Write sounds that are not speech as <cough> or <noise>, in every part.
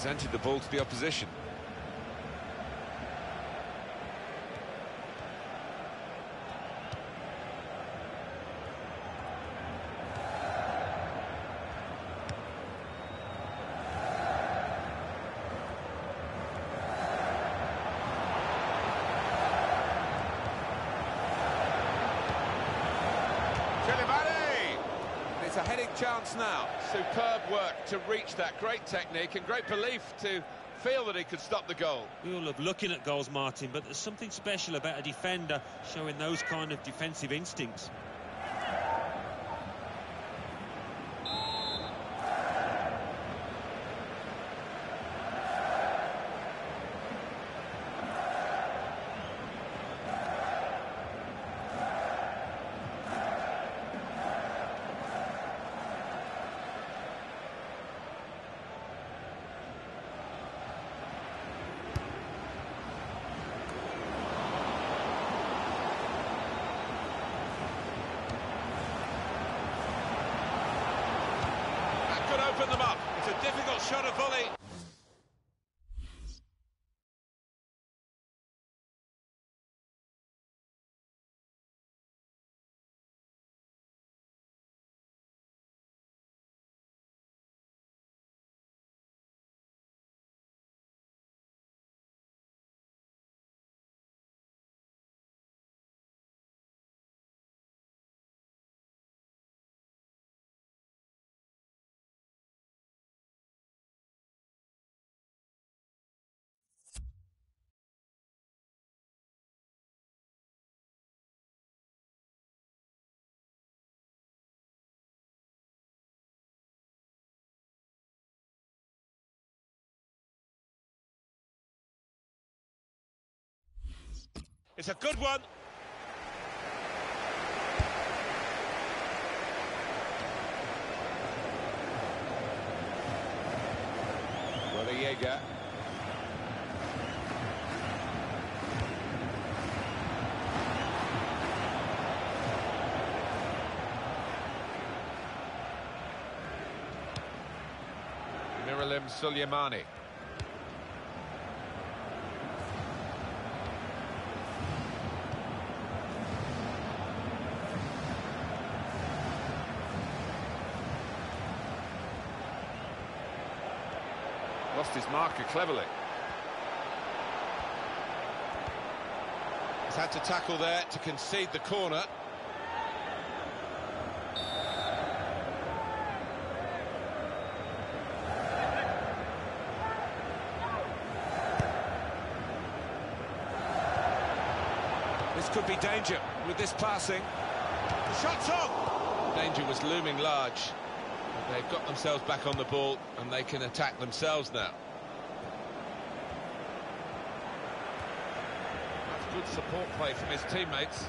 presented the ball to the opposition. It's a heading chance now. Superb work to reach that. Great technique and great belief to feel that he could stop the goal. We all love looking at goals, Martin, but there's something special about a defender showing those kind of defensive instincts. That could open them up. It's a difficult shot of volley. It's a good one. Rodallega. Miralem Sulejmani. Lost his marker cleverly. He's had to tackle there to concede the corner. This could be danger with this passing. The shot's on! Danger was looming large. They've got themselves back on the ball and they can attack themselves now. That's good support play from his teammates.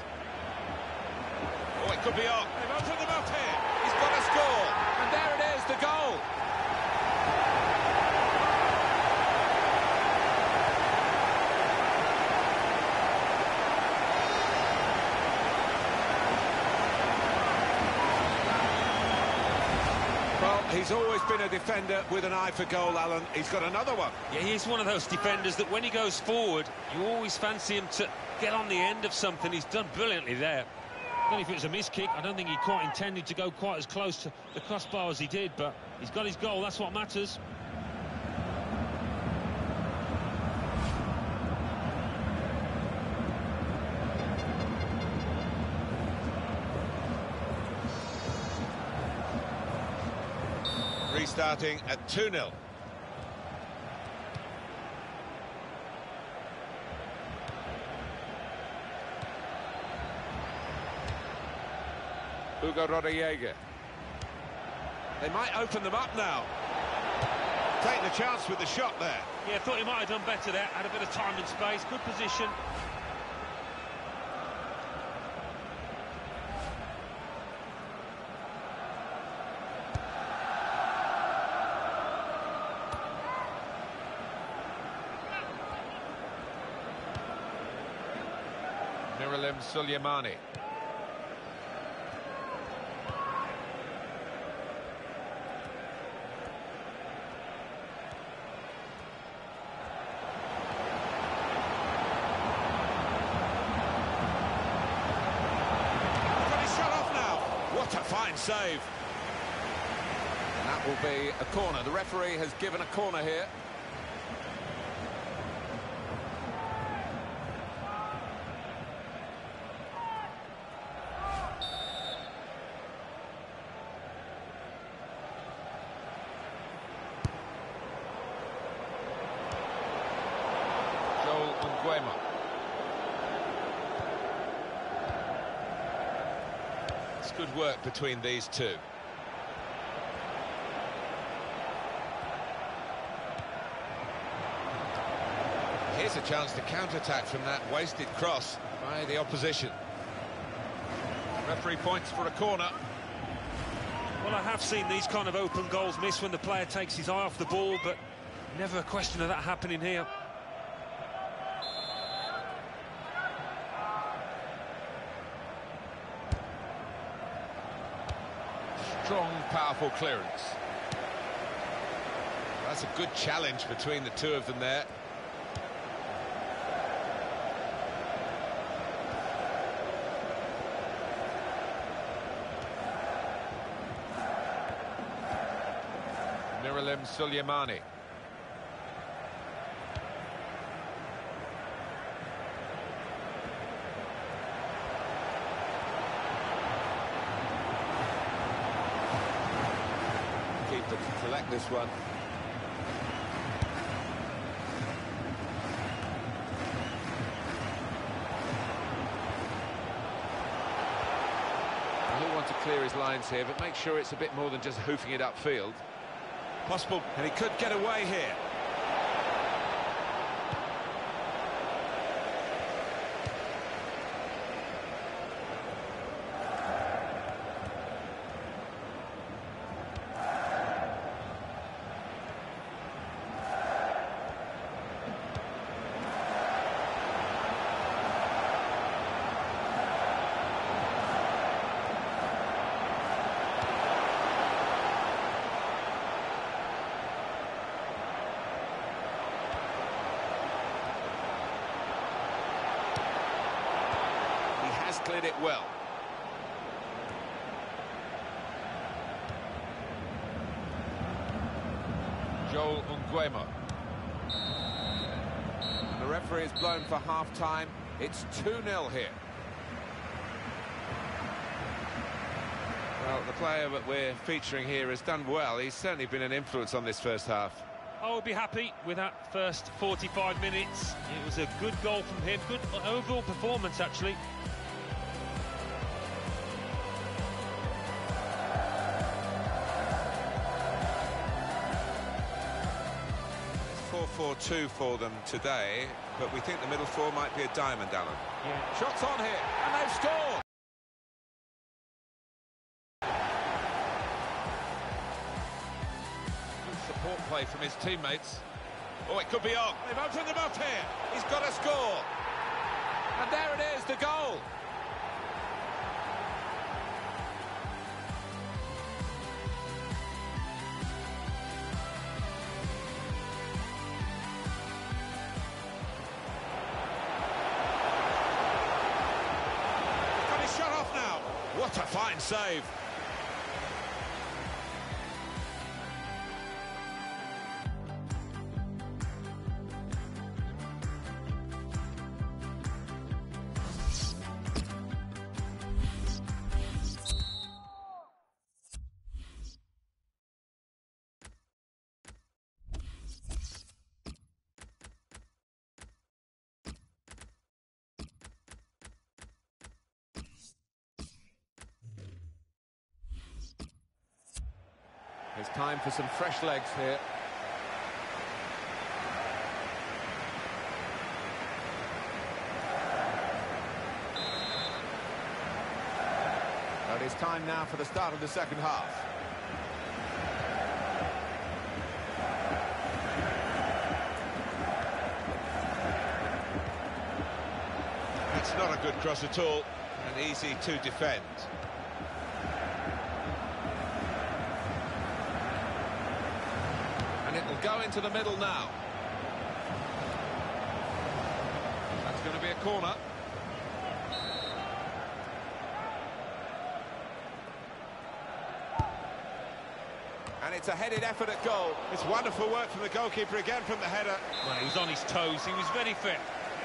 Oh, it could be on. They've opened them up here. He's got to score. And there it is, the goal. Well, he's always been a defender with an eye for goal, Alan. He's got another one. Yeah, he's one of those defenders that when he goes forward, you always fancy him to get on the end of something. He's done brilliantly there. I don't know if it was a miss kick. I don't think he quite intended to go quite as close to the crossbar as he did, but he's got his goal. That's what matters. Restarting at 2-0. Hugo Rodallega. They might open them up now. Taking a chance with the shot there. Yeah, thought he might have done better there. Had a bit of time and space. Good position. Miralem Sulejmani. fine save. And that will be a corner. The referee has given a corner here. Between these two. Here's a chance to counter-attack from that wasted cross by the opposition. Referee points for a corner. Well, I have seen these kind of open goals miss when the player takes his eye off the ball, but never a question of that happening here. Strong, powerful clearance. That's a good challenge between the two of them there. Miralem Sulejmani. Keeper to collect this one. He'll want to clear his lines here, but make sure it's a bit more than just hoofing it upfield. Possible, and he could get away here. He has cleared it well. Joel. And the referee is blown for half-time. It's 2-0 here. Well, the player that we're featuring here has done well. He's certainly been an influence on this first half. I would be happy with that first 45 minutes. It was a good goal from him, good overall performance actually. 4-4-2 for them today, but we think the middle four might be a diamond, Alan. Yeah. Shots on here, and they've scored! Good support play from his teammates. Oh, it could be on. They've opened them up here. He's got to score. And there it is, the goal. Save. It's time for some fresh legs here. It's time now for the start of the second half. That's not a good cross at all, and easy to defend. Will go into the middle now. That's going to be a corner. And it's a headed effort at goal. It's wonderful work from the goalkeeper again from the header. Well, he was on his toes. He was very fit.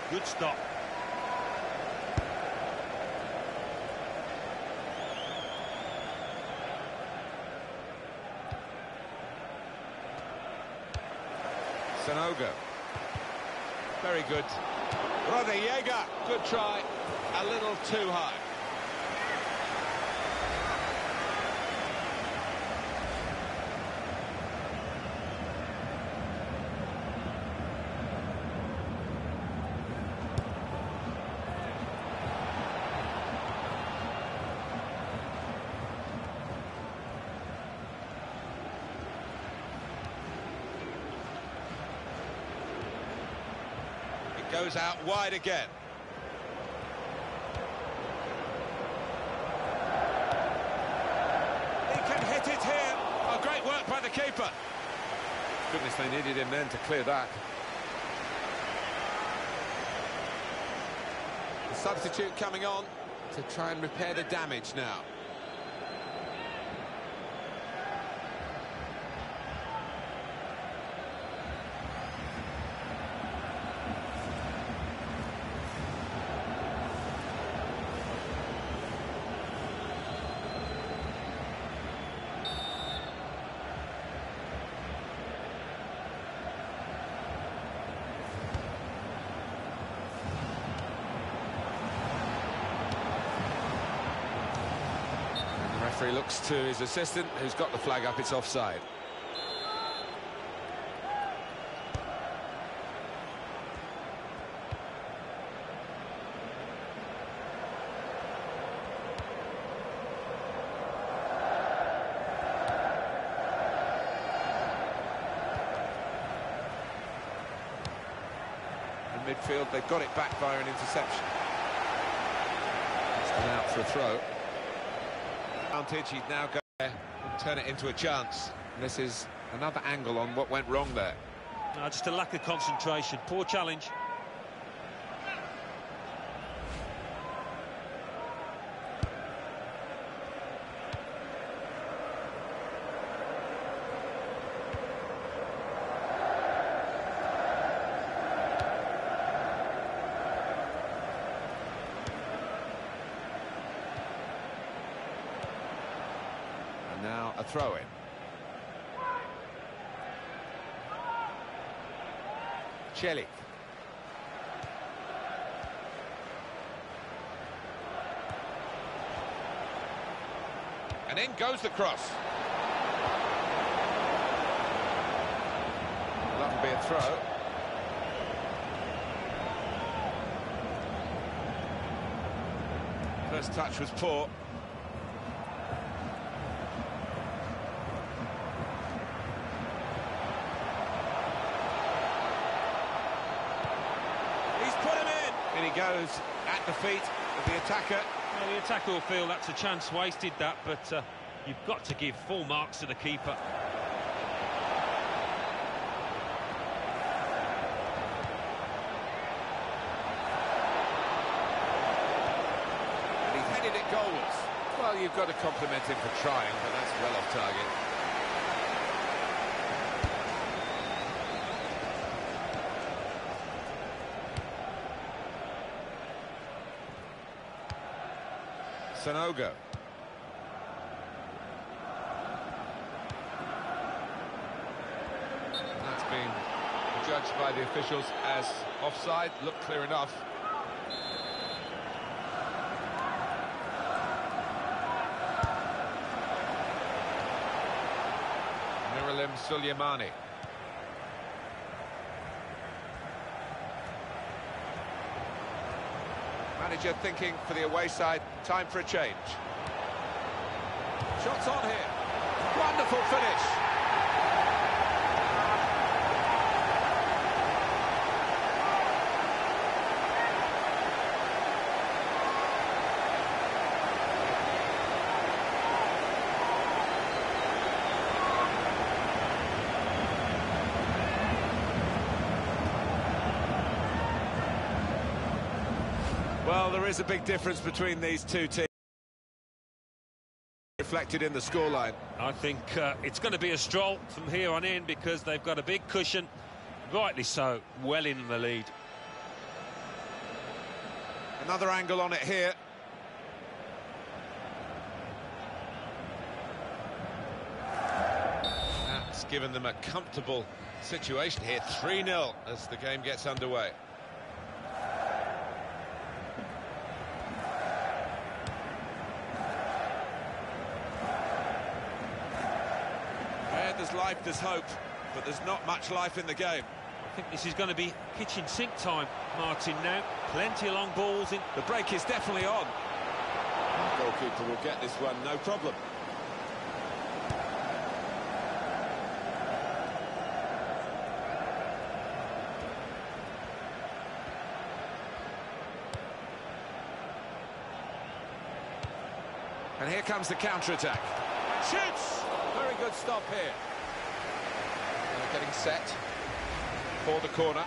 Good stop. Sanogo. Very good. Rodallega, good try. A little too high. It goes out wide again. He can hit it here. Oh, great work by the keeper. Goodness, they needed him then to clear that. The substitute coming on to try and repair the damage now. The referee looks to his assistant, who's got the flag up, it's offside. In midfield, they've got it back via an interception. It's out for a throw advantage. He'd now go there and turn it into a chance. And this is another angle on what went wrong there. No, just a lack of concentration. Poor challenge. And now a throw in. Chelik. And in goes the cross. That'll be a throw. First touch was poor. He's put him in. In he goes at the feet of the attacker. Well, the attacker will feel that's a chance wasted, that, but uh, you've got to give full marks to the keeper. And he's headed it goalwards. Well, you've got to compliment him for trying, but that's well off target. Sanogo. That's been judged by the officials as offside. Looked clear enough. Miralem Sulejmani. Manager thinking for the away side, time for a change. Shots on here. Wonderful finish. Well, there is a big difference between these two teams. reflected in the scoreline. I think uh, it's going to be a stroll from here on in because they've got a big cushion, rightly so, well in the lead. Another angle on it here. That's given them a comfortable situation here. 3-0 as the game gets underway. There's hope, but there's not much life in the game. I think this is going to be kitchen sink time, Martin, now. Plenty of long balls in. The break is definitely on. The goalkeeper will get this one, no problem. And here comes the counter-attack. Shoots! Very good stop here. Getting set for the corner.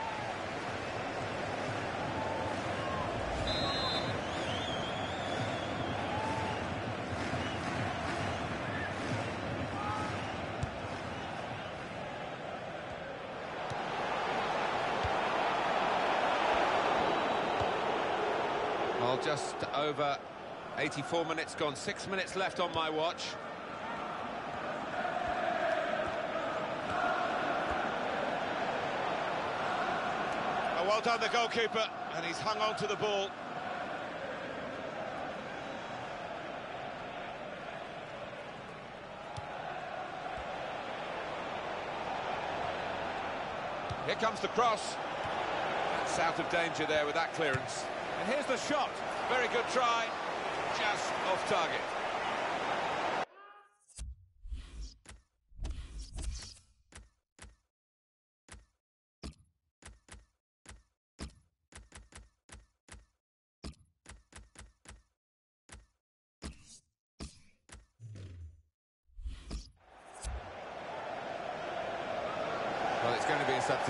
Well, just over 84 minutes gone, six minutes left on my watch. Well done, the goalkeeper, and he's hung on to the ball. Here comes the cross. That's out of danger there with that clearance. And here's the shot. Very good try. Just off target. Well, it's going to be a substitution now. Keeper's given the ball away. Well, I can't recall, Alan, the goalkeeper actually touching the ball in this game. He's been a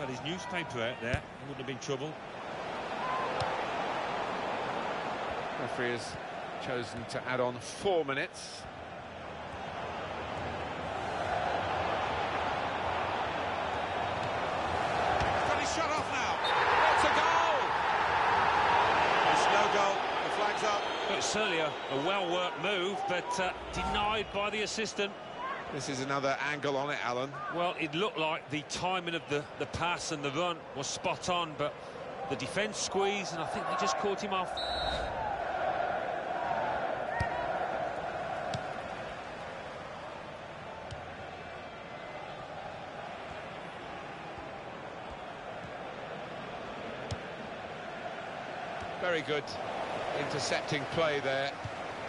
Could have had his newspaper out there, it wouldn't have been trouble. Referee has chosen to add on four minutes. Got his shot off now. It's a goal. It's no goal. The flag's up. But it's certainly a, a well-worked move, but uh, denied by the assistant. This is another angle on it, Alan. Well, it looked like the timing of the, the pass and the run was spot on, but the defence squeezed, and I think they just caught him off. Very good intercepting play there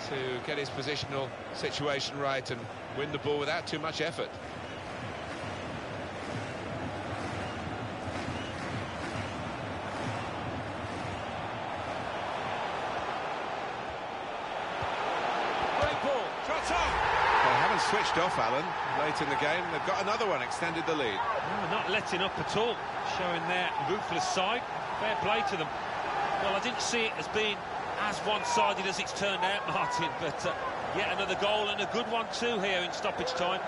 to get his positional situation right and win the ball without too much effort. Great ball, shot on! They haven't switched off, Alan, late in the game. They've got another one, extended the lead. No, not letting up at all, showing their ruthless side. Fair play to them. Well, I didn't see it as being as one-sided as it's turned out, <laughs> Martin, but uh, yet another goal and a good one too here in stoppage time.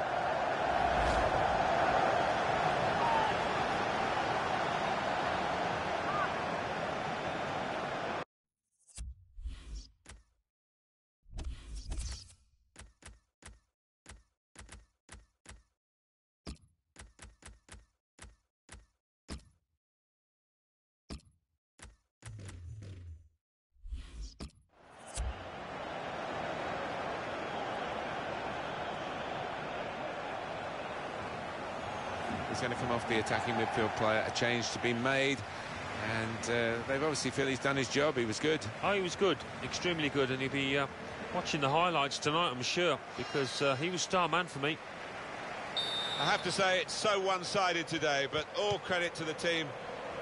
Going to come off the attacking midfield player, a change to be made. And uh, they've obviously feel he's done his job. He was good. Oh, he was good, extremely good, and he'll be uh, watching the highlights tonight, I'm sure, because uh, he was star man for me. I have to say it's so one-sided today, but all credit to the team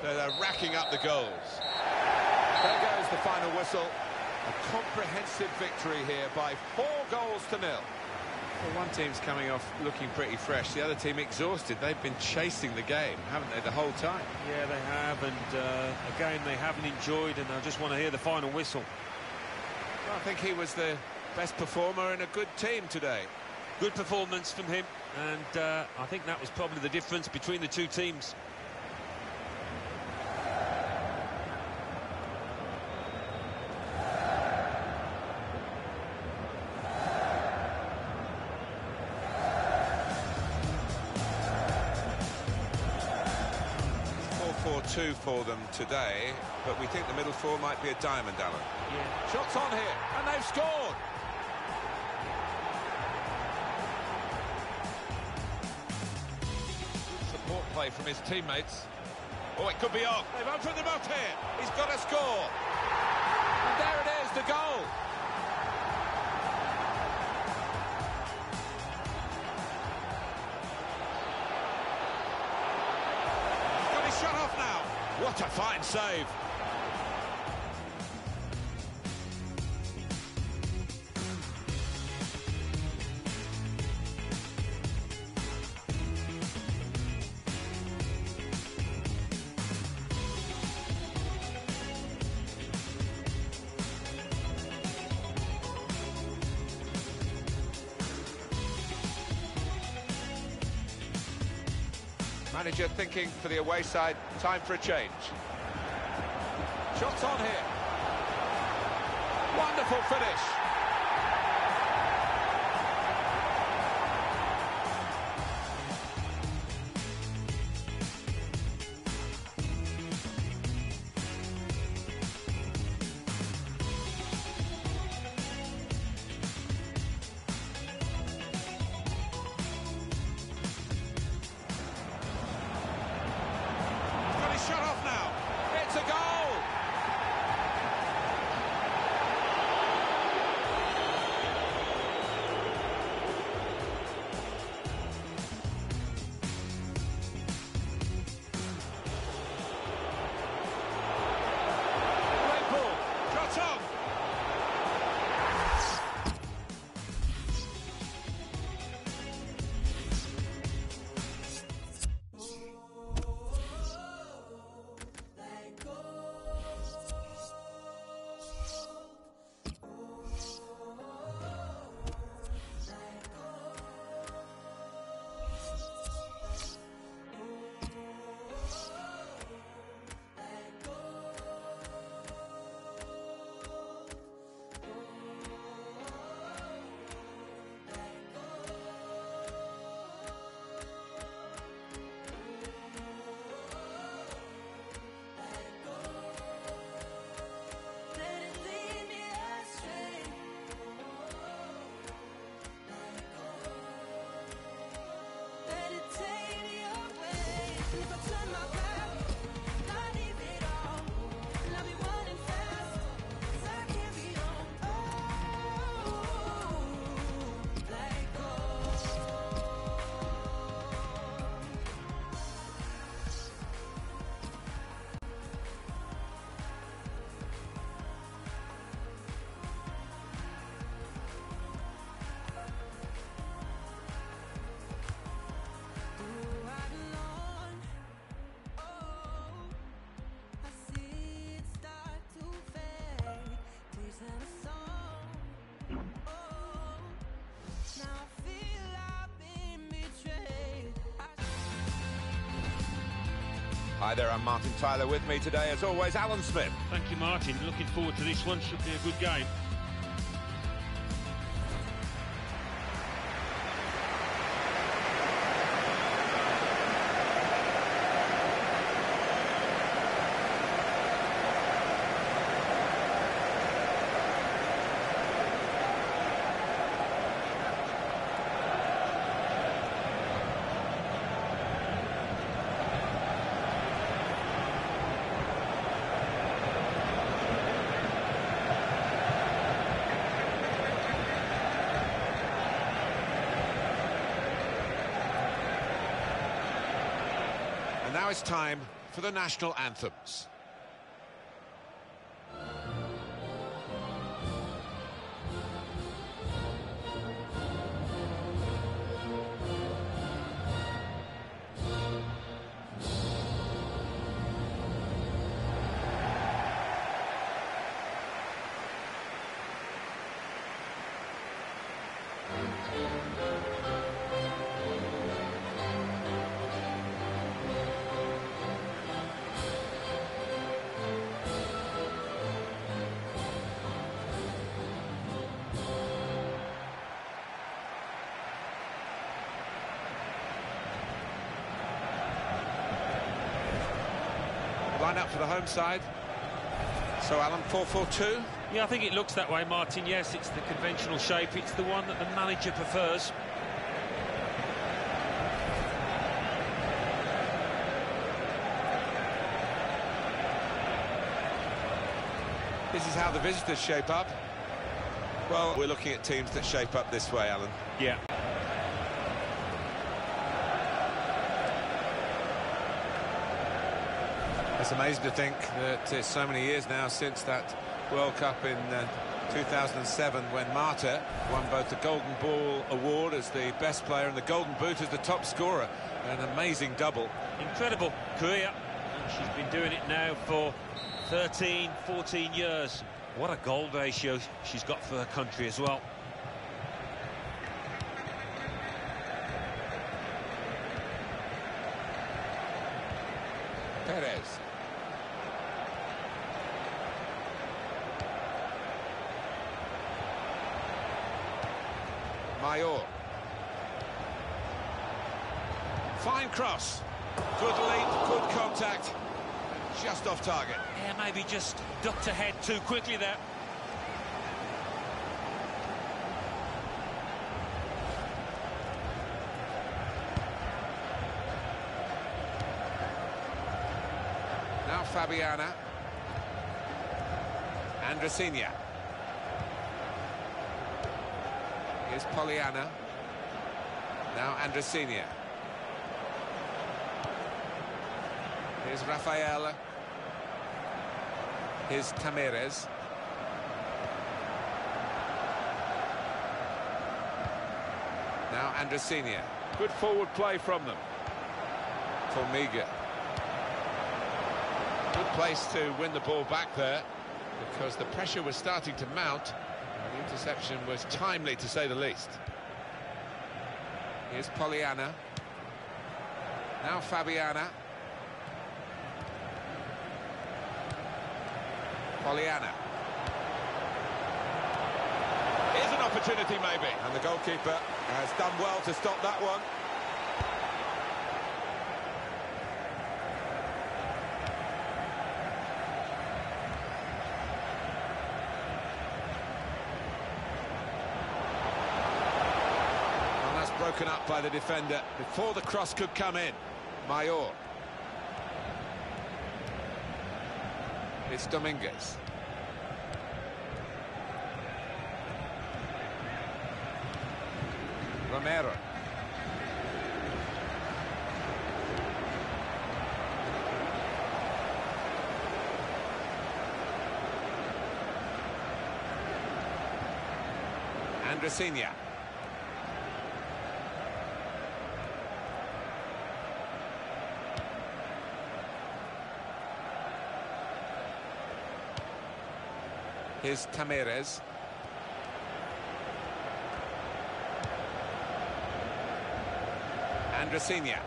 that are racking up the goals. There goes the final whistle. A comprehensive victory here by four goals to nil. Well, one team's coming off looking pretty fresh. The other team exhausted. They've been chasing the game, haven't they, the whole time? Yeah, they have, and uh, a game they haven't enjoyed, and I just want to hear the final whistle. Well, I think he was the best performer in a good team today. Good performance from him, and uh, I think that was probably the difference between the two teams. Four-four-two for them today, but we think the middle four might be a diamond, Alan. Yeah. Shots on here, and they've scored! Support play from his teammates. Oh, it could be on. They've opened them up here. He's got a score. And there it is, the goal. What a fine save. Thinking for the away side, time for a change. Shots on here. Wonderful finish. Hi there, I'm Martin Tyler. With me today, as always, Alan Smith. Thank you, Martin. Looking forward to this one. Should be a good game. And now it's time for the national anthems. The home side. So, Alan, 4-4-2. Yeah, I think it looks that way, Martin. Yes, it's the conventional shape. It's the one that the manager prefers. This is how the visitors shape up. Well, we're looking at teams that shape up this way, Alan. Yeah. It's amazing to think that it's so many years now since that World Cup in uh, 2007 when Marta won both the Golden Ball award as the best player and the Golden Boot as the top scorer. An amazing double. Incredible career. She's been doing it now for 13, 14 years. What a goal ratio she's got for her country as well. Perez. Mayor. Fine cross. Good leap, good contact. Just off target. Yeah, maybe just ducked ahead too quickly there. Now Fabiana. Andressinha. Here's Poliana. Now Andressinha. Here's Rafael. Here's Tamires. Now Andressinha. Good forward play from them. Formiga. Good place to win the ball back there because the pressure was starting to mount. The interception was timely to say the least. Here's Poliana. Now Fabiana. Poliana. Here's an opportunity maybe. And the goalkeeper has done well to stop that one. And that's broken up by the defender before the cross could come in. Mayor. It's Dominguez. Romero. Andressinha. Here's Tamires. Andressinha.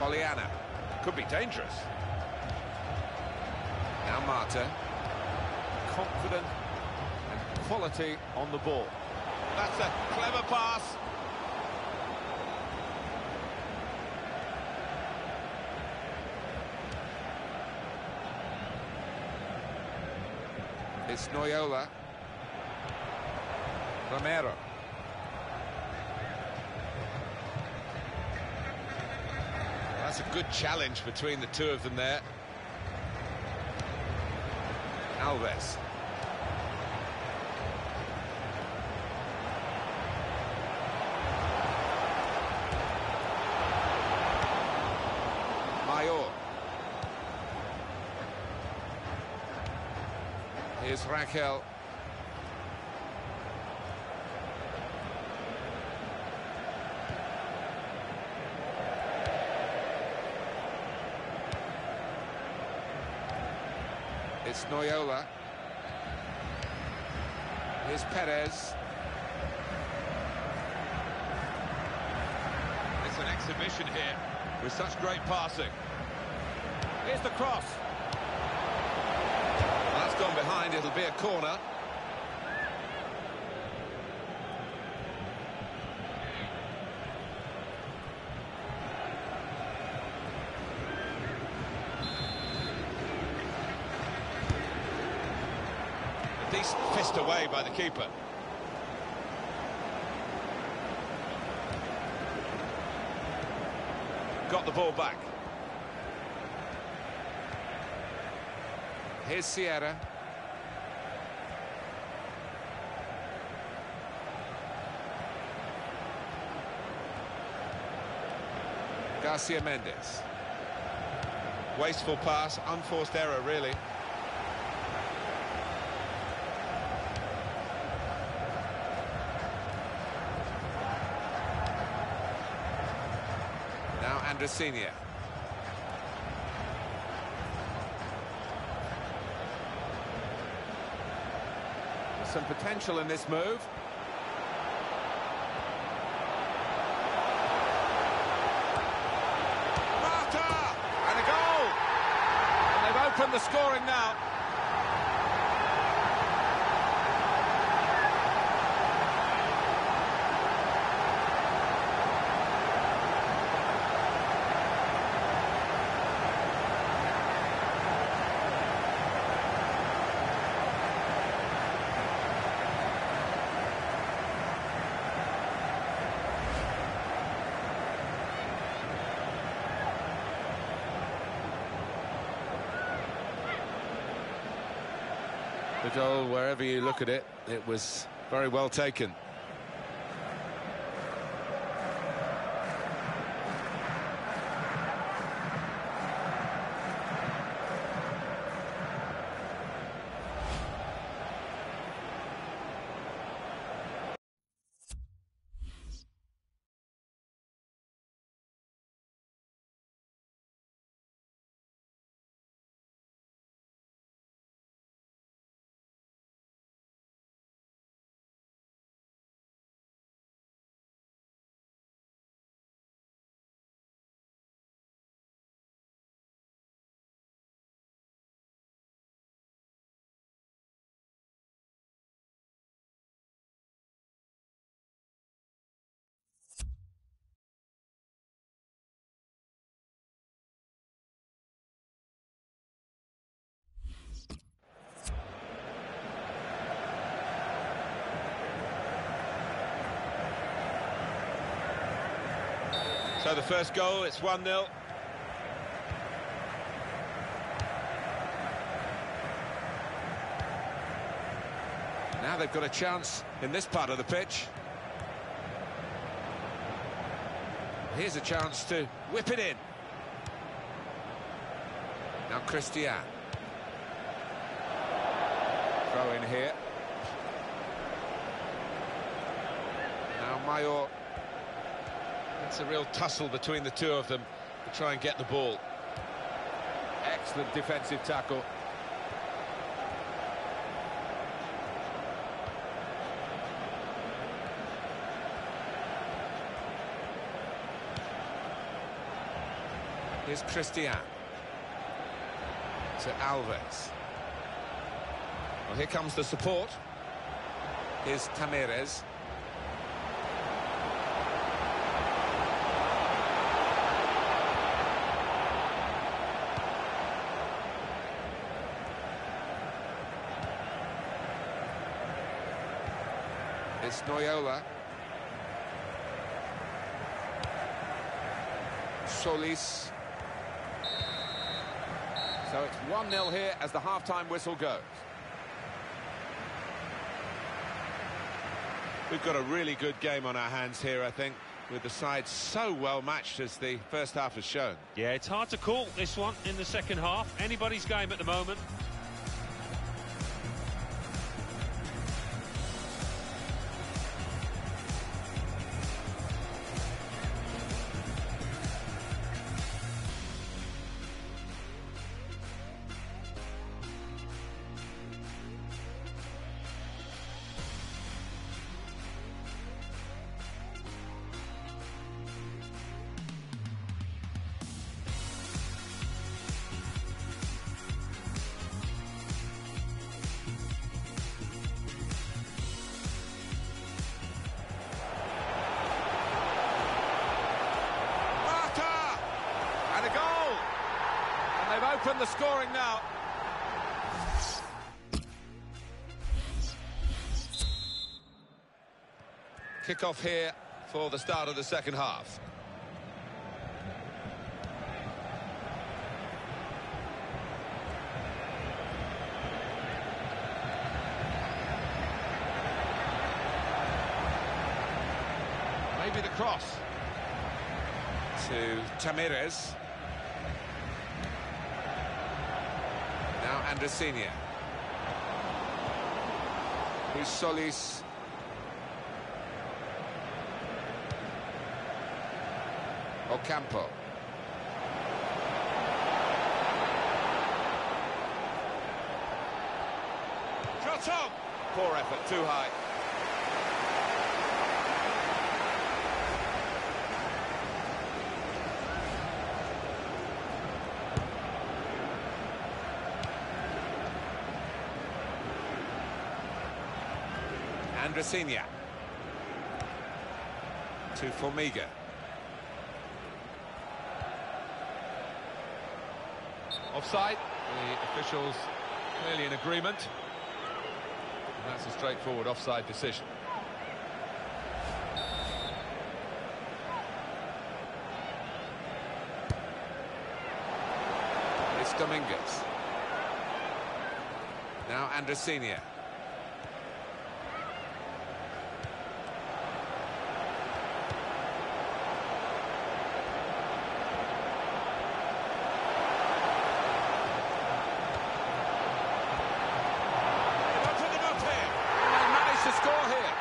Poliana. Could be dangerous. Now Marta. Confident and quality on the ball. That's a clever pass. It's Noyola. Romero. That's a good challenge between the two of them there. Alves. Here's Raquel. It's Noyola. Here's Perez. It's an exhibition here with such great passing. Here's the cross. Gone behind. It'll be a corner. Decent fist away by the keeper. Got the ball back. Here's Sierra. Garcia Mendes. Wasteful pass, unforced error, really. Now Andressinha. Some potential in this move. Mata! And a goal! And they've opened the scoring now. Goal, wherever you look at it, it was very well taken. So the first goal, it's 1-0. Now they've got a chance in this part of the pitch. Here's a chance to whip it in. Now Christian. Throw in here. Now Mayor. It's a real tussle between the two of them to try and get the ball. Excellent defensive tackle. Here's Christian. To Alves. Well, here comes the support. Here's Tamires. Noyola. Solis. So it's 1-0 here as the half-time whistle goes. We've got a really good game on our hands here, I think, with the side so well matched as the first half has shown. Yeah, it's hard to call this one in the second half. Anybody's game at the moment. Now. Kick off here for the start of the second half. Maybe the cross to Tamires. Andressinha. Who's Solis? Ocampo. Shot on! Poor effort, too high. Andressinha. To Formiga. Offside. The officials clearly in agreement. And that's a straightforward offside decision. It's Dominguez. Now Andressinha. Opened them up here. And they managed to score here.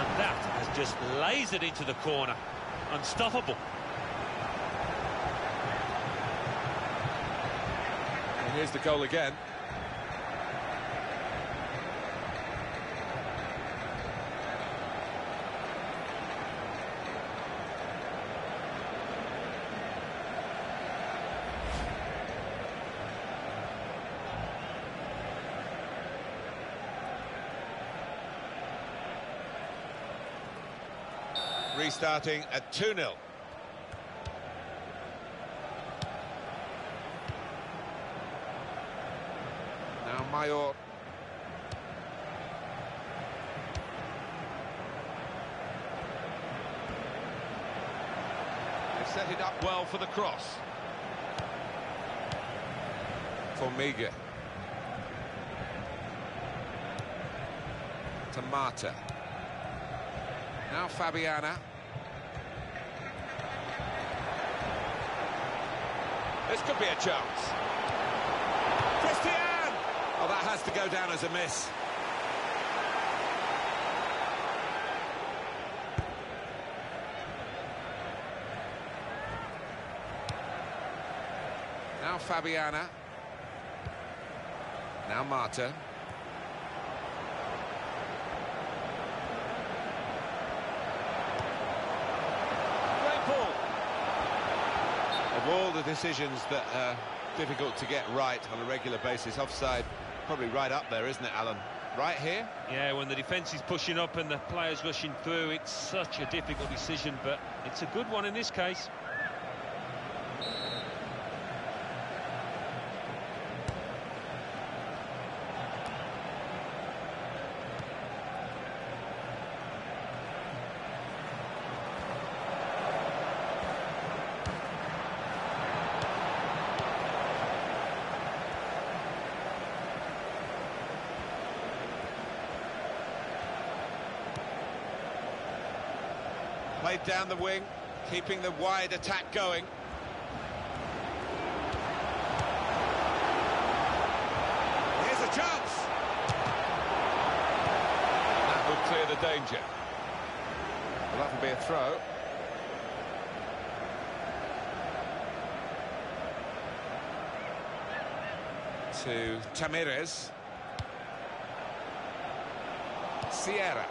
And that lays it into the corner. Unstoppable. And here's the goal again. Restarting at 2-0. Now Mayor. They've set it up well for the cross. Formiga. To Mata. Now Fabiana. This could be a chance. Christian! Oh, that has to go down as a miss. Now Fabiana. Now Marta. Great ball. Of all the decisions that are difficult to get right on a regular basis, offside probably right up there, isn't it, Alan? Right here? Yeah, when the defence is pushing up and the players rushing through, it's such a difficult decision, but it's a good one in this case. Played down the wing, keeping the wide attack going. Here's a chance. That will clear the danger. Well, that'll be a throw. To Tamires. Sierra.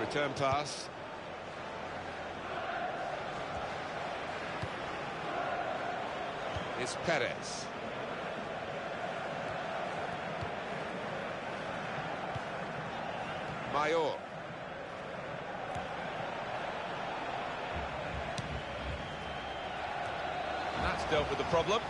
Return pass. It's Perez. Mayor. And that's dealt with the problem.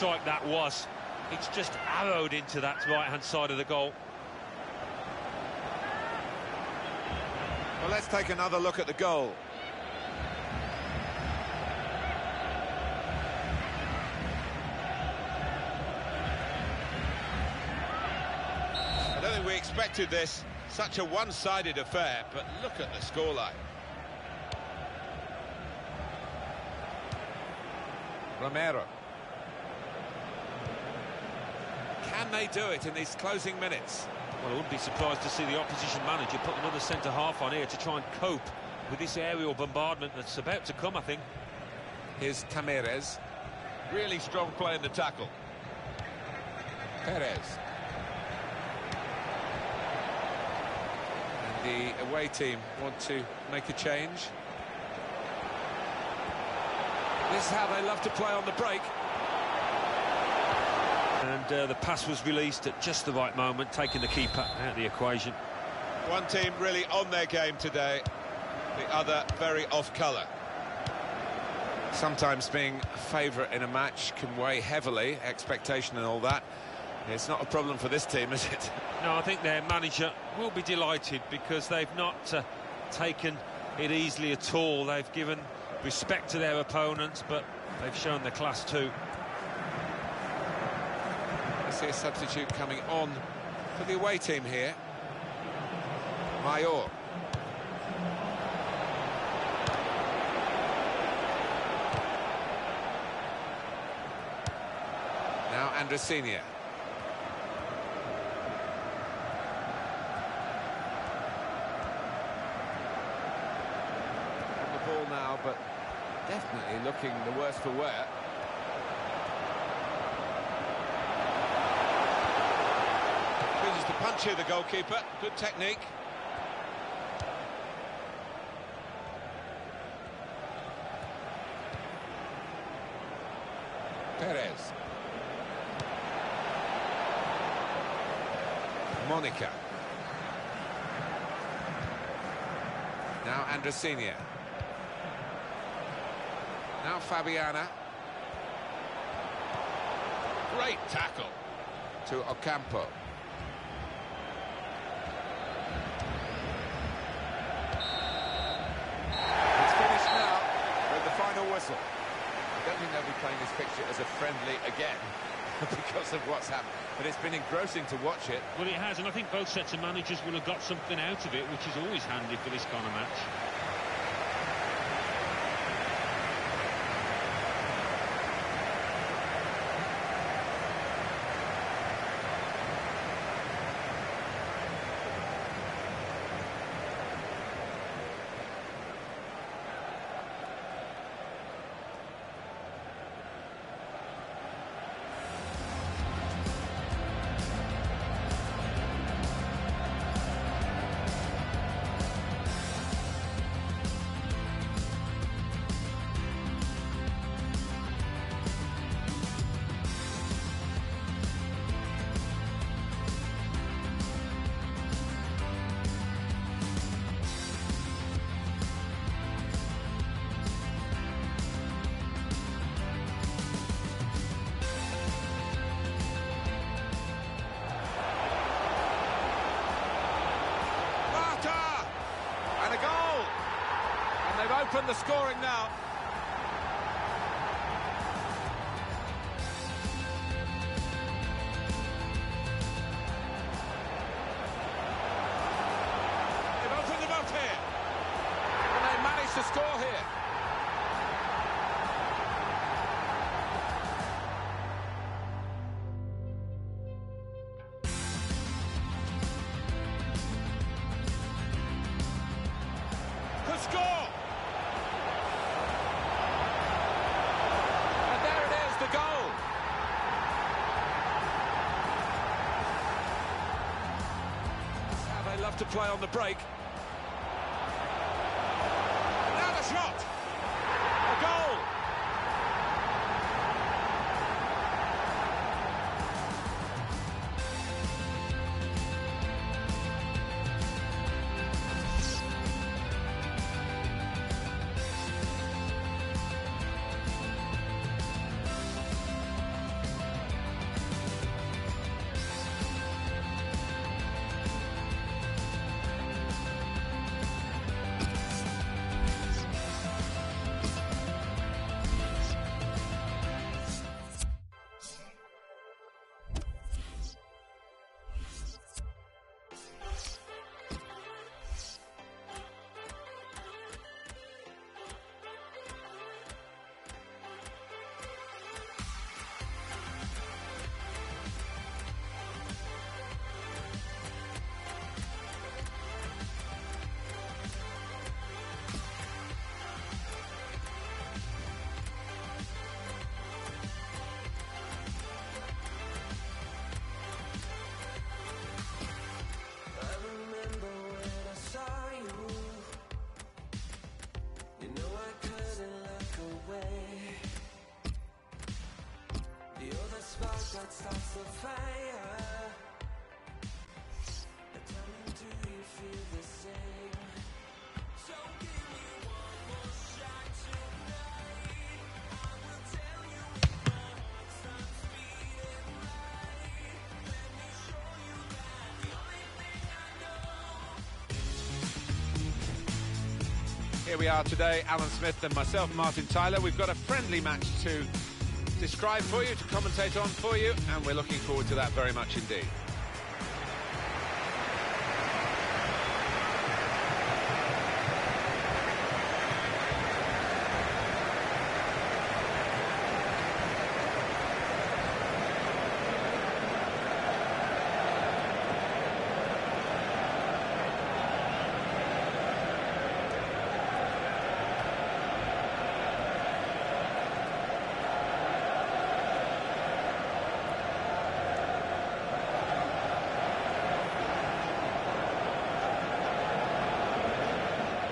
Strike that was. It's just arrowed into that right-hand side of the goal. Well, let's take another look at the goal. I don't think we expected this. Such a one-sided affair, but look at the scoreline. Romero. Can they do it in these closing minutes? Well, I wouldn't be surprised to see the opposition manager put another centre-half on here to try and cope with this aerial bombardment that's about to come, I think. Here's Tamires. Really strong play in the tackle. Perez. And the away team want to make a change. This is how they love to play on the break. And uh, the pass was released at just the right moment, taking the keeper out of the equation. One team really on their game today, the other very off colour. Sometimes being a favourite in a match can weigh heavily, expectation and all that. It's not a problem for this team, <laughs> is it? No, I think their manager will be delighted because they've not uh, taken it easily at all. They've given respect to their opponents, but they've shown the class too. See a substitute coming on for the away team here. Mayor. Now Andressinha. On the ball now, but definitely looking the worse for wear. To the goalkeeper. Good technique. Perez. Monica. Now Andressinha. Now Fabiana Great tackle. to Ocampo. It's finished now with the final whistle. I don't think they'll fixture as a friendly again <laughs> because of what's happened. But it's been engrossing to watch it. Well, it has, and I think both sets of managers will have got something out of it, which is always handy for this kind of match. The scoring now. To play on the break. We are today, Alan Smith and myself, Martin Tyler. We've got a friendly match to describe for you, to commentate on for you, and we're looking forward to that very much indeed.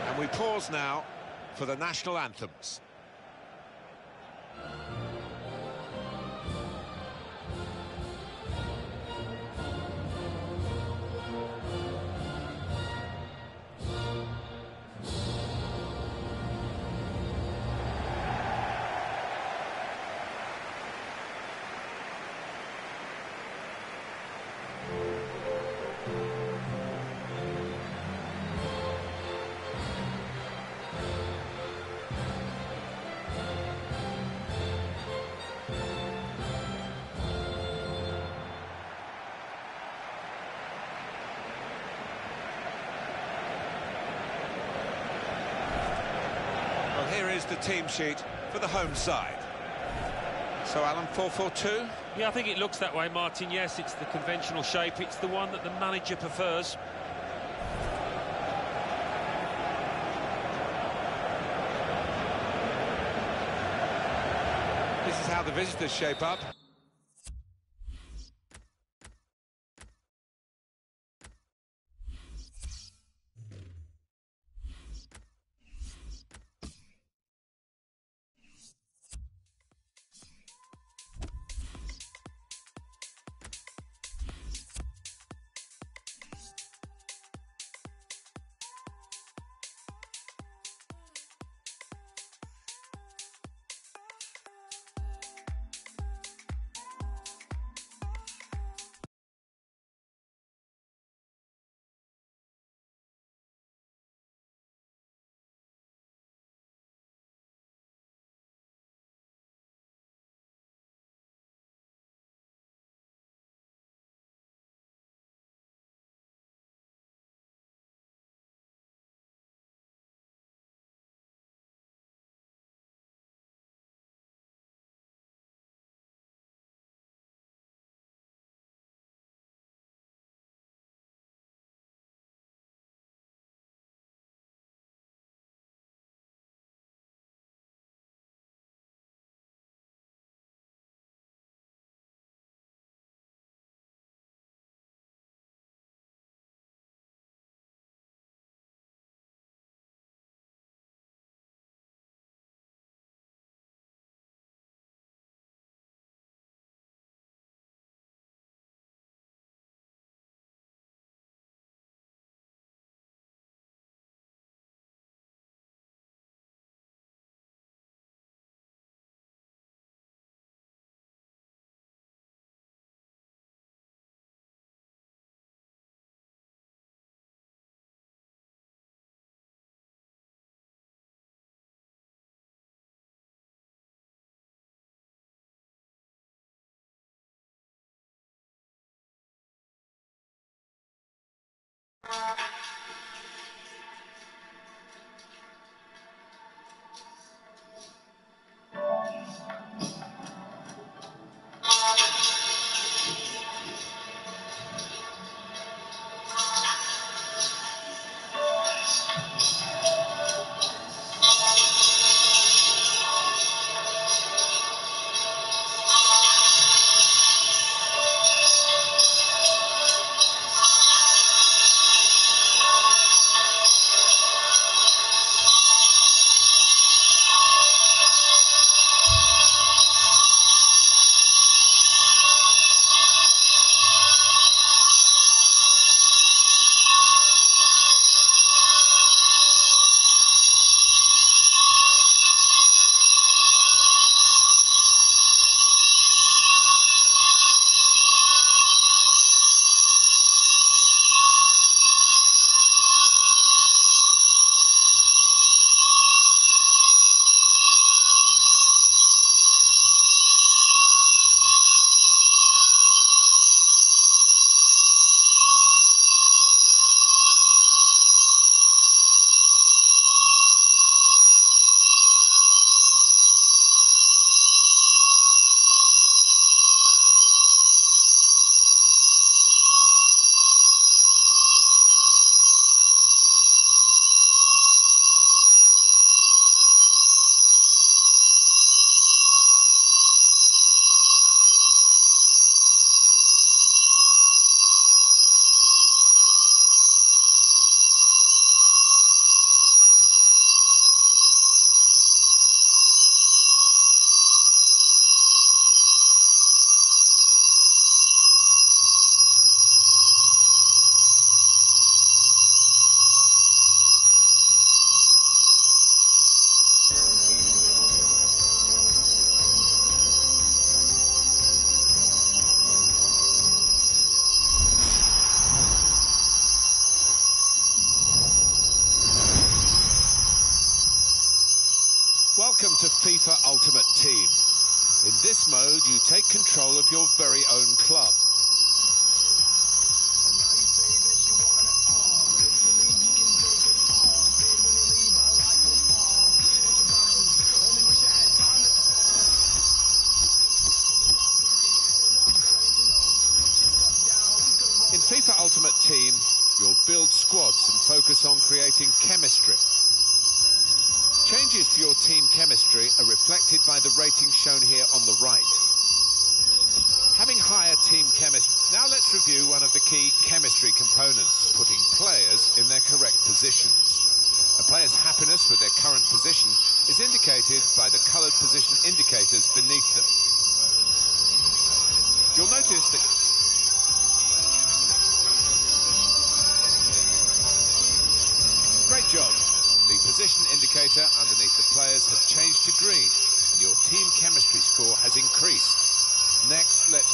And we pause now for the national anthems. Team sheet for the home side. So, Alan, 4-4-2? Yeah, I think it looks that way, Martin. Yes, it's the conventional shape. It's the one that the manager prefers. This is how the visitors shape up.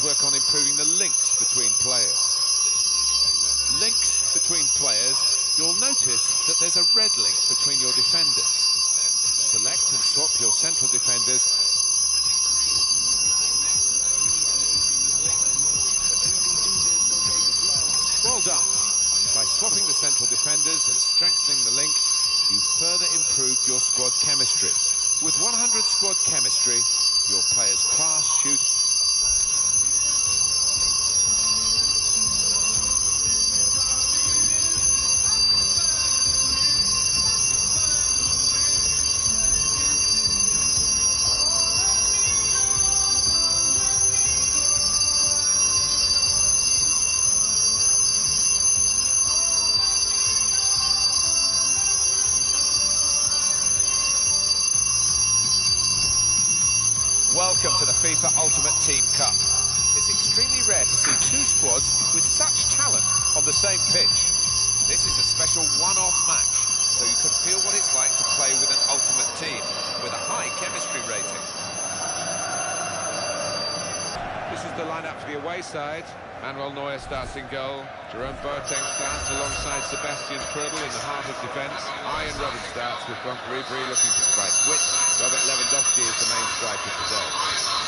work on improving the links between players. Links between players, you'll notice that there's a red link between your defenders. Select and swap your central defenders Well done. By swapping the central defenders and strengthening the link, you further improved your squad chemistry. With 100 squad chemistry, your players pass, shoot in goal. Jerome Boateng stands alongside Sebastian Trudel in the heart of defence. Arjen Robben starts with Ribery looking to strike, which Robert Lewandowski is the main striker today.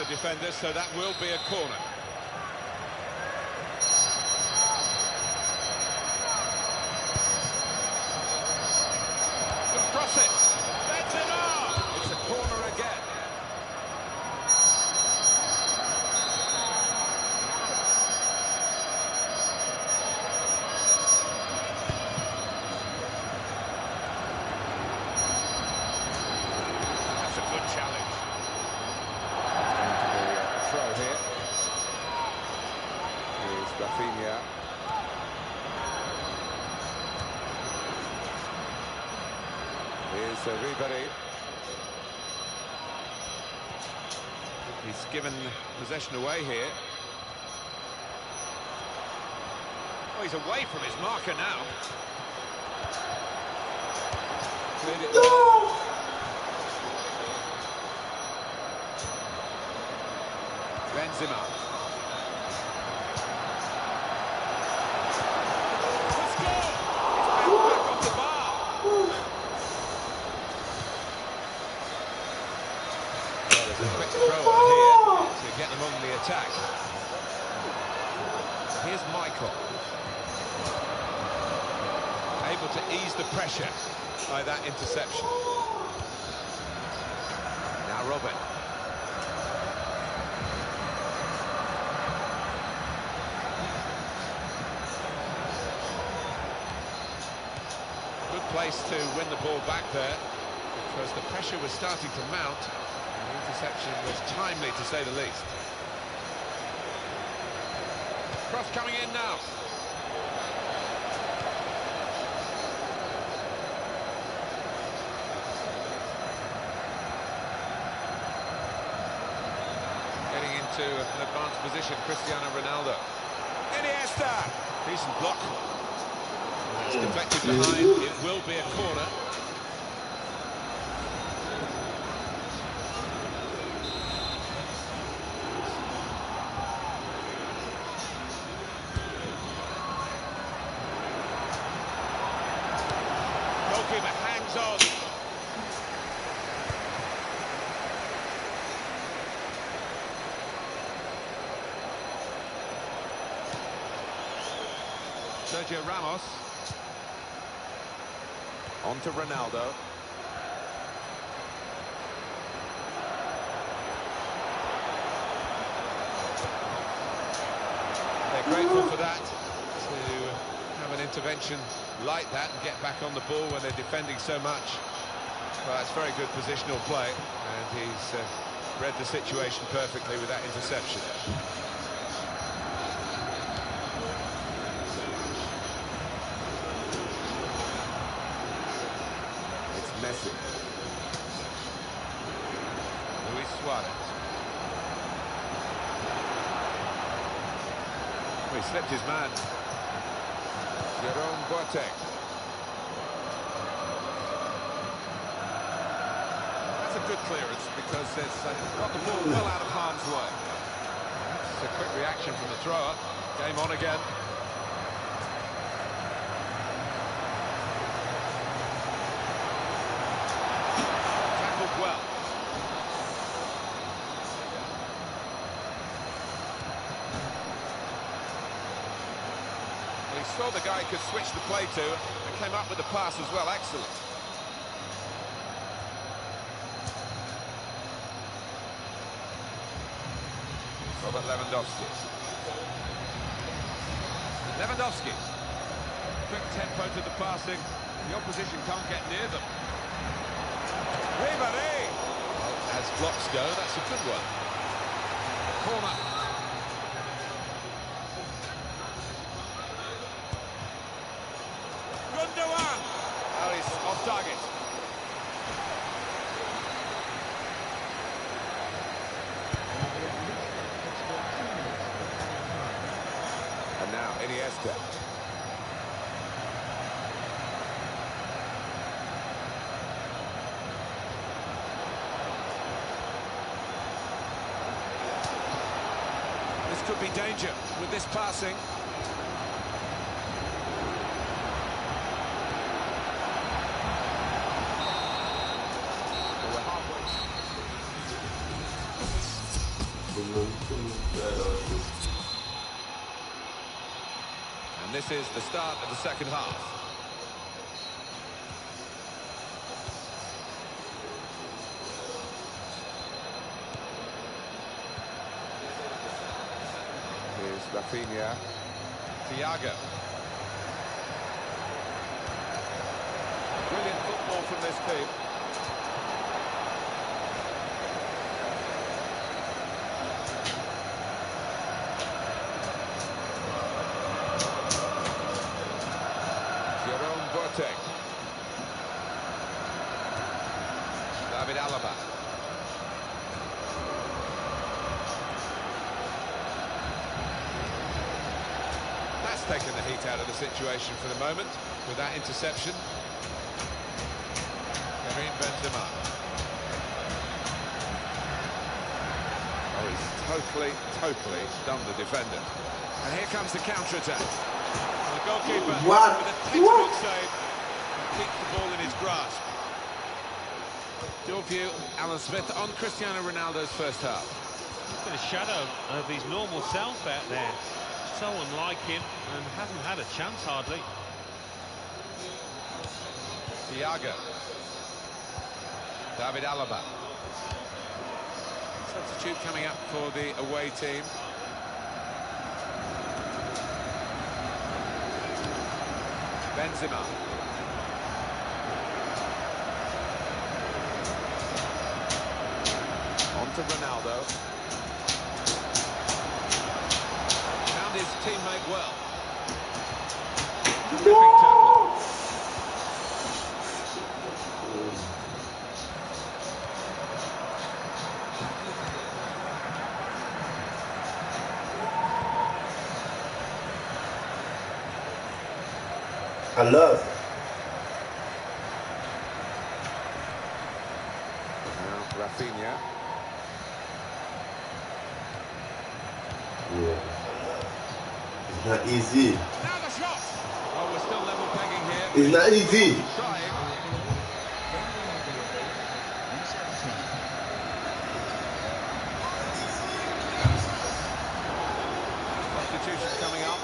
the defender, so that will be a corner. Possession away here. Oh, he's away from his marker now. By that interception. Now Robben. Good place to win the ball back there because the pressure was starting to mount and the interception was timely to say the least. Cross coming in now. Getting into an advanced position, Cristiano Ronaldo. Iniesta! Decent block. It's deflected behind. It will be a corner. Goalkeeper hangs on. Sergio Ramos. On to Ronaldo. They're grateful for that, to have an intervention like that and get back on the ball when they're defending so much. Well, that's very good positional play, and he's uh, read the situation perfectly with that interception. It's Messi. Luis Suarez. Oh, he slipped his man. Jerome Boateng. That's a good clearance because it's uh, got the ball well out of harm's way. It's a quick reaction from the thrower. Game on again. Tackled. Well, he saw the guy could switch the play to and came up with the pass as well. Excellent. Robert Lewandowski. Lewandowski. Quick tempo to the passing. The opposition can't get near them. Ribéry. As blocks go, that's a good one. Corner. Gundogan. Oh, he's off target. And now Iniesta. This could be danger with this passing. And this is the start of the second half. Jerome Boateng. David Alaba. That's taken the heat out of the situation for the moment with that interception. Totally, totally stunned the defender. And here comes the counter-attack. The goalkeeper What? with a textbook What? save keeps the ball in his grasp. Your view, Alan Smith, on Cristiano Ronaldo's first half. He's got a shadow of his normal self out there. So unlike him and hasn't had a chance hardly. Thiago. David Alaba. Substitute coming up for the away team. Benzema. On to Ronaldo. Found his teammate well. I love. Now Rafinha. Yeah. It's not easy. Now the shot! Oh, we're still level pegging here. It's not easy. Trying. Substitution coming up.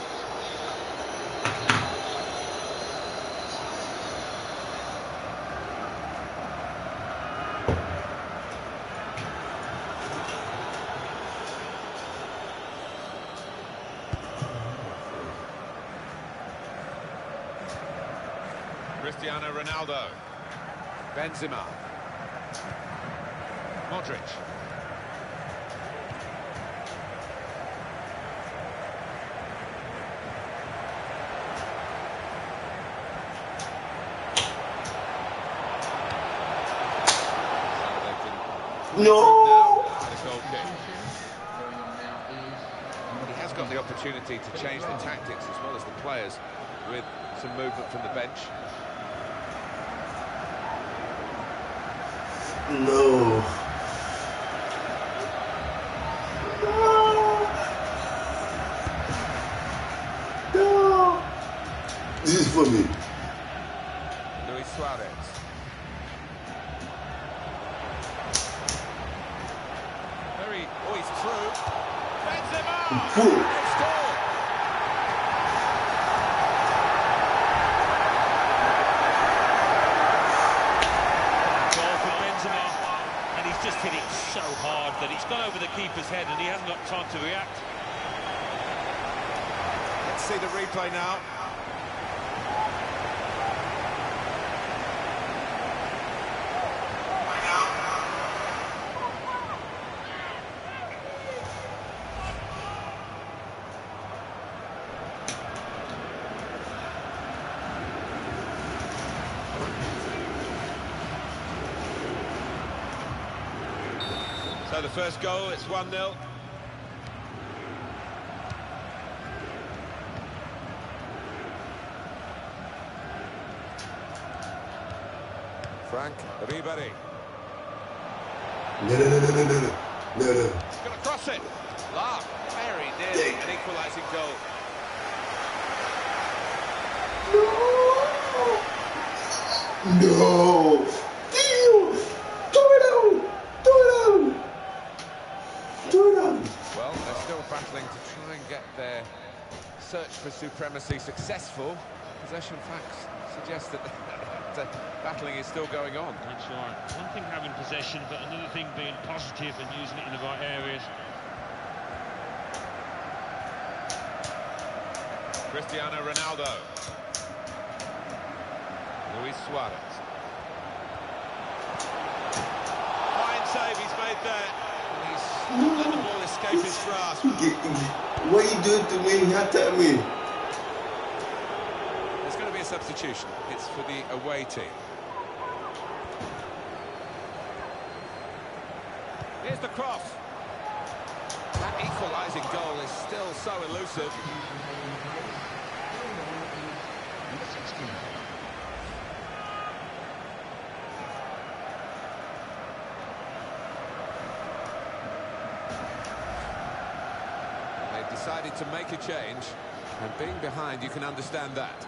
Cristiano Ronaldo. Benzema. Modric. No. And a goal kick. He has got the opportunity to change the tactics as well as the players with some movement from the bench. No. See the replay now. So the first goal, it's 1-0. Franck Ribéry. No, no, no, no, no, no, no. No, no. He's going to cross it. Lark, very nearly an equalising goal. No. Damn. Throw it out. Throw it out. Throw it out. Well, they're still battling to try and get their search for supremacy successful. Possession facts suggest that <laughs> the battling is still going on. That's right. One thing having possession, but another thing being positive and using it in the right areas. Cristiano Ronaldo. Luis Suarez. Fine save he's made there. And he's let the ball escape his grasp. What are you doing to me? You attack me. There's going to be a substitution. It's for the away team. Here's the cross. That equalising goal is still so elusive. They've decided to make a change, and being behind, you can understand that.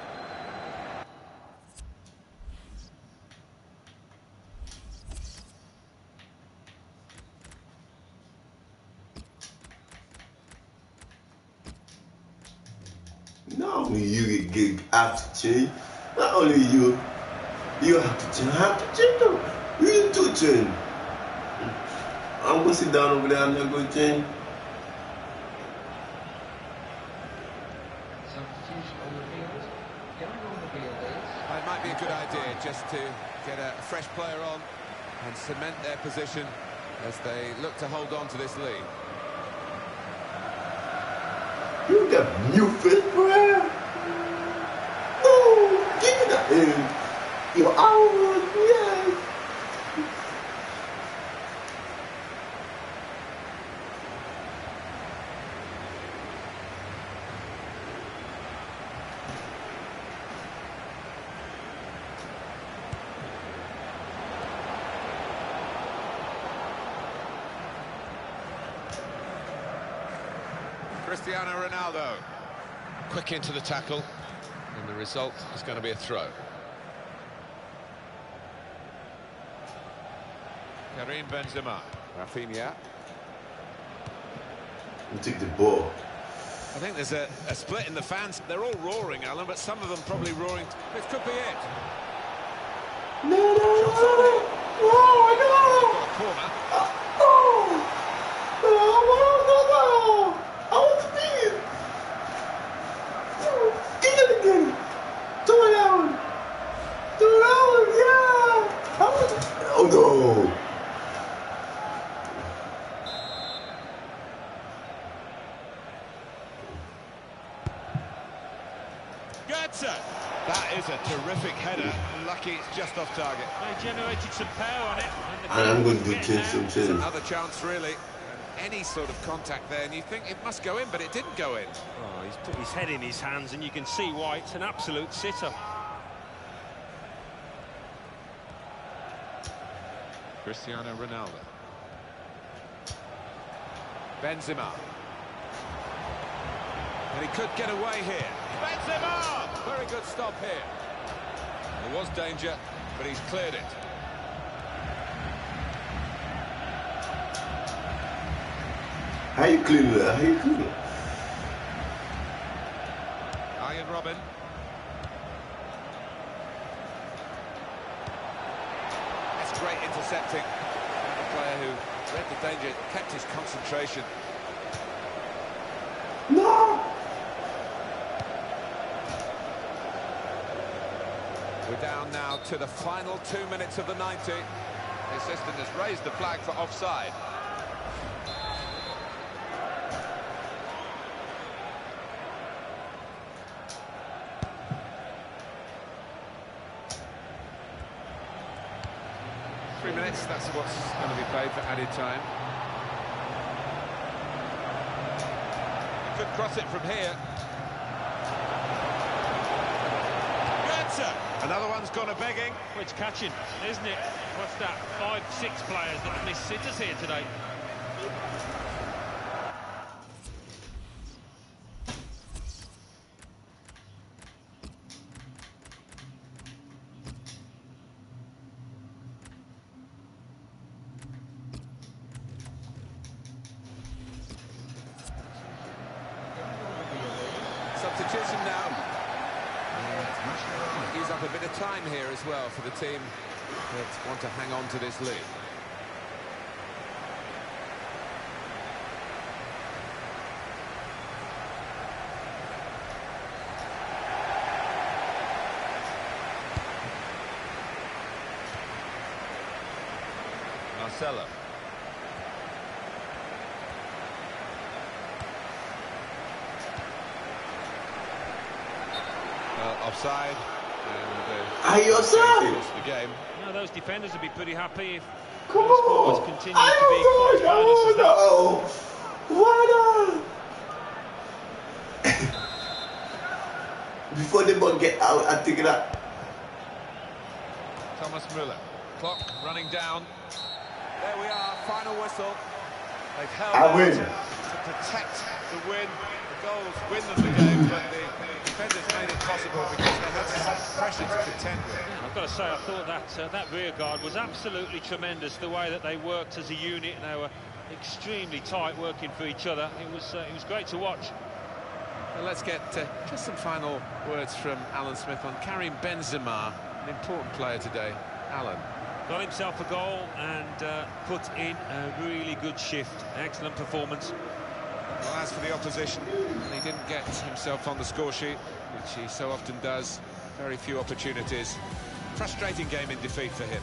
Not only you get get to change, not only you, you have to change. Have to change though. You need to change. I'm gonna sit down over there and I'm gonna change. Substitution on the field. Going on the field is It might be a good idea just to get a fresh player on and cement their position as they look to hold on to this lead. You got new fit, bro. No, give me that. You're out, yes. Cristiano Ronaldo. Quick into the tackle, and the result is going to be a throw. Karim Benzema. Rafinha. You take the ball. I think there's a, a split in the fans. They're all roaring, Alan, but some of them probably roaring. This could be it. No, no, no, no, no, Got a corner. no, no, no, no. I want to beat it. Get it again. Do it out. Do it out, yeah. I want to... Oh, no. Goetze! That is a terrific header. Lucky it's just off target. They generated some power on it. and the And I'm going to keeper do getting change some out. change. Another chance, really. Any sort of contact there, and you think it must go in, but it didn't go in. Oh, he's put his head in his hands, and you can see why it's an absolute sitter. Cristiano Ronaldo. Benzema. And he could get away here. Benzema! Very good stop here. There was danger, but he's cleared it. How you clean that? How you clean it? Arjen Robben. That's great intercepting. A player who read the danger, kept his concentration. No. We're down now to the final two minutes of the 90. The assistant has raised the flag for offside. Minutes, that's what's going to be paid for added time. Could cross it from here. Goetze! Another one's gone a begging. Well, it's catching, isn't it? What's that? Five, six players that have missed sitters here today. Substitution now. Use up a bit of time here as well for the team that want to hang on to this lead. Marcelo. Well, offside. And, Are you offside? the game. You know, those defenders would be pretty happy if Come those forwards on. continue I to be don't quite know. bonus as. No. Why not? before the ball get out, I take it out. Thomas Müller. Clock running down. There we are, final whistle. They've held I win. to protect the win. The goals win them the game, but the defenders made it possible because they had some pressure to contend with. I've got to say, I thought that uh, that rear guard was absolutely tremendous. The way that they worked as a unit, and they were extremely tight, working for each other. It was uh, it was great to watch. Well, let's get uh, just some final words from Alan Smith on Karim Benzema, an important player today. Alan. Got himself a goal and uh, put in a really good shift. Excellent performance. Well, as for the opposition, He didn't get himself on the score sheet, which he so often does. Very few opportunities. frustrating game in defeat for him.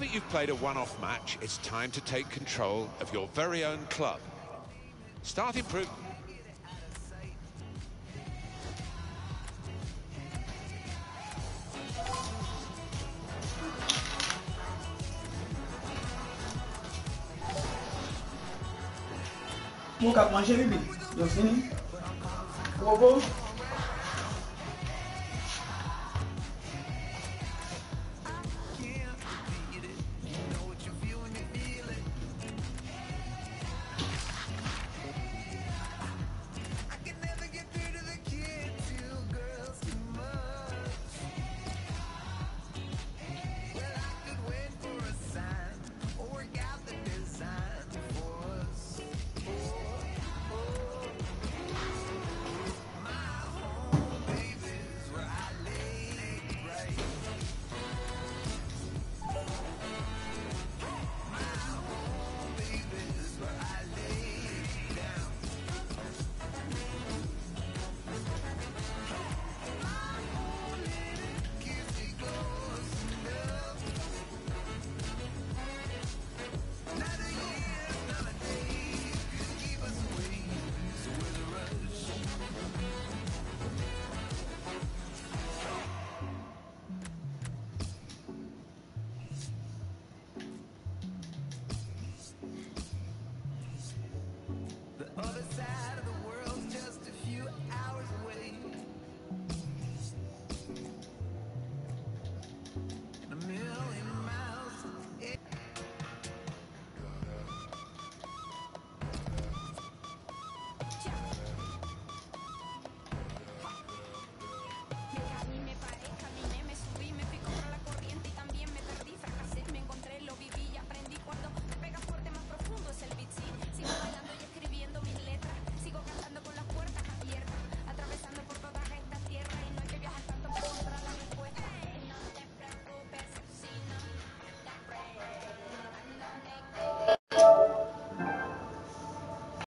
That you've played a one-off match, it's time to take control of your very own club. Start improving. Mo kap manje bibi. Yo fini. Wobo.